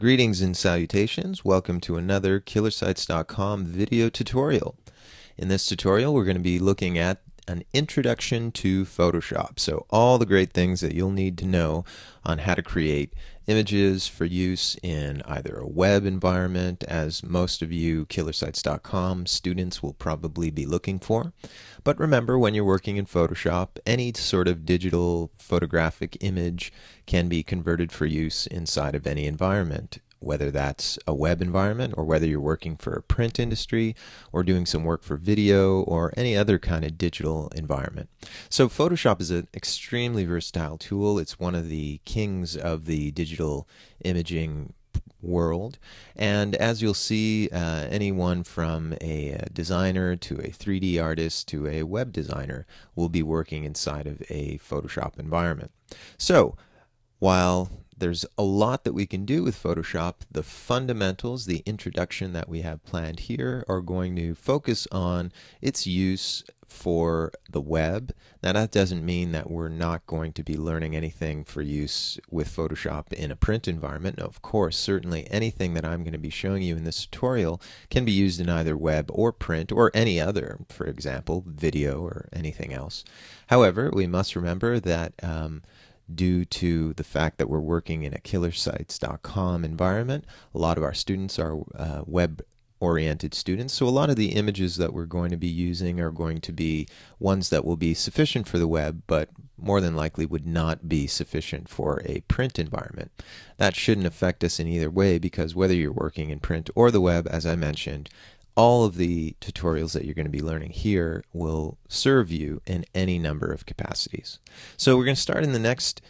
Greetings and salutations. Welcome to another KillerSites.com video tutorial. In this tutorial, we're going to be looking at an introduction to Photoshop. So all the great things that you'll need to know on how to create images for use in either a web environment, as most of you killersites.com students will probably be looking for. But remember, when you're working in Photoshop, any sort of digital photographic image can be converted for use inside of any environment whether that's a web environment or whether you're working for a print industry or doing some work for video or any other kind of digital environment. So Photoshop is an extremely versatile tool. It's one of the kings of the digital imaging world. And as you'll see, uh, anyone from a, a, designer to a 3D artist to a web designer will be working inside of a Photoshop environment. So while there's a lot that we can do with Photoshop. The fundamentals, the introduction that we have planned here, are going to focus on its use for the web. Now, that doesn't mean that we're not going to be learning anything for use with Photoshop in a print environment. No, of course, certainly anything that I'm going to be showing you in this tutorial can be used in either web or print or any other, for example, video or anything else. However, we must remember that um, due to the fact that we're working in a killersites.com environment. A lot of our students are uh, web oriented students. So a lot of the images that we're going to be using are going to be ones that will be sufficient for the web, but more than likely would not be sufficient for a print environment. That shouldn't affect us in either way because whether you're working in print or the web, as I mentioned, all of the tutorials that you're going to be learning here will serve you in any number of capacities. So we're going to start in the next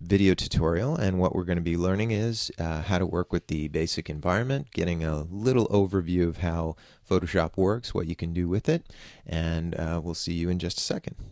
video tutorial and what we're going to be learning is uh, how to work with the basic environment, getting a little overview of how Photoshop works, what you can do with it, and uh, we'll see you in just a second.